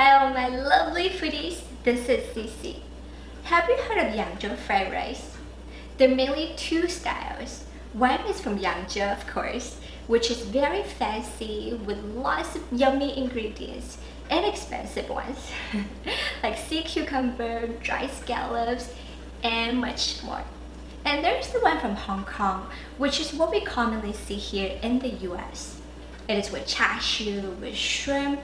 Hello my lovely foodies, this is Cici. Have you heard of Yangzhou fried rice? There are mainly two styles. One is from Yangzhou of course, which is very fancy with lots of yummy ingredients and expensive ones like sea cucumber, dried scallops, and much more. And there's the one from Hong Kong, which is what we commonly see here in the US. It is with char siu, with shrimp.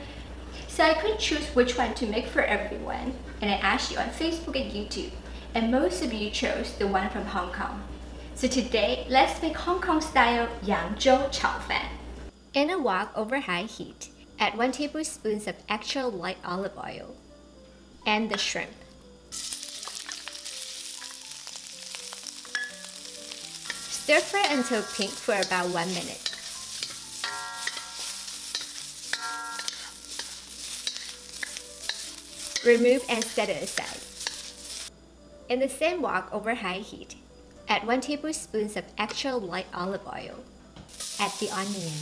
So I couldn't choose which one to make for everyone, and I asked you on Facebook and YouTube, and most of you chose the one from Hong Kong. So today, let's make Hong Kong style Yangzhou Chao Fan. In a wok over high heat, add 1 tablespoon of extra light olive oil and the shrimp. Stir fry until pink for about 1 minute. Remove and set it aside. In the same wok over high heat, add 1 tablespoon of extra light olive oil. Add the onion,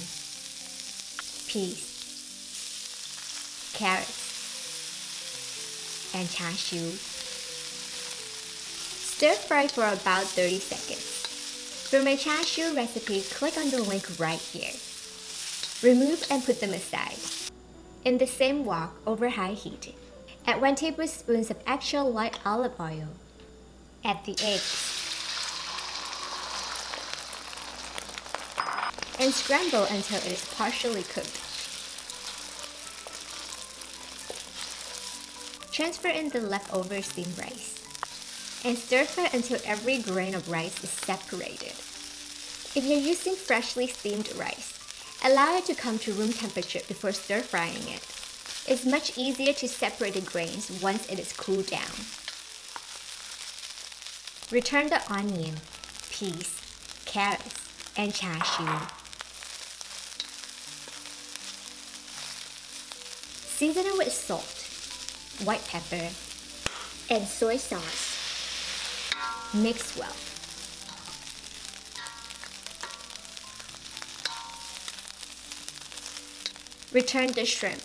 peas, carrots, and char siu. Stir fry for about 30 seconds. For my char siu recipe, click on the link right here. Remove and put them aside. In the same wok over high heat, add 1 tablespoon of extra light olive oil. Add the eggs. And scramble until it is partially cooked. Transfer in the leftover steamed rice and stir fry until every grain of rice is separated. If you're using freshly steamed rice, allow it to come to room temperature before stir frying it. It's much easier to separate the grains once it is cooled down. Return the onion, peas, carrots, and char siu. Season it with salt, white pepper, and soy sauce. Mix well. Return the shrimp.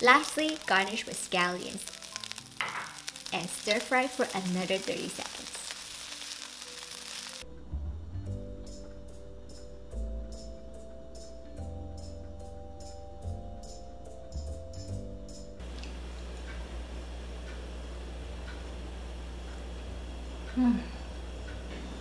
Lastly, garnish with scallions and stir fry for another 30 seconds. 嗯，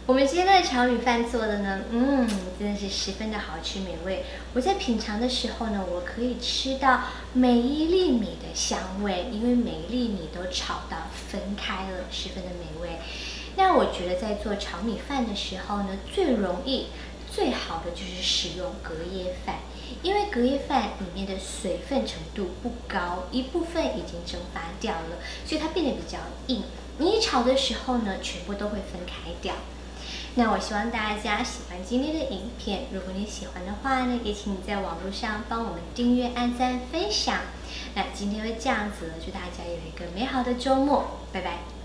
我们今天的炒米饭做的呢，嗯，真的是十分的好吃美味。我在品尝的时候呢，我可以吃到每一粒米的香味，因为每一粒米都炒到分开了，十分的美味。那我觉得在做炒米饭的时候呢，最容易、最好的就是使用隔夜饭，因为隔夜饭里面的水分程度不高，一部分已经蒸发掉了，所以它变得比较硬。你一炒的时候呢，全部都会分开掉。那我希望大家喜欢今天的影片，如果你喜欢的话呢，也请你在网络上帮我们订阅、按赞、分享。那今天就这样子，祝大家有一个美好的周末，拜拜。